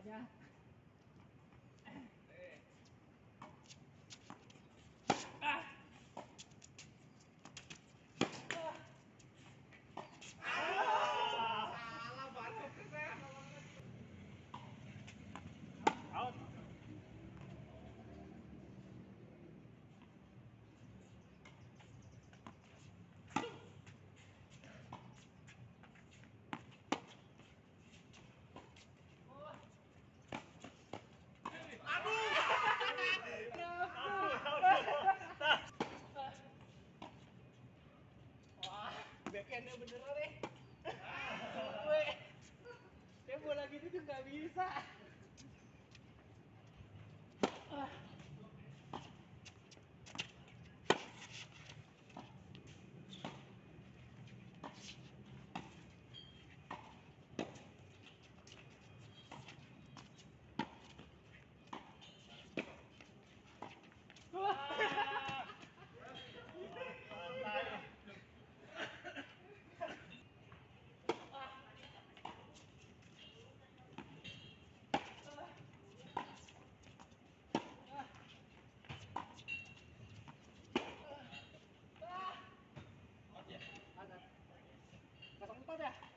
allá. Wah, backhandnya beneran nih. Gue, kayak bola gitu tuh nggak bisa. Bye-bye.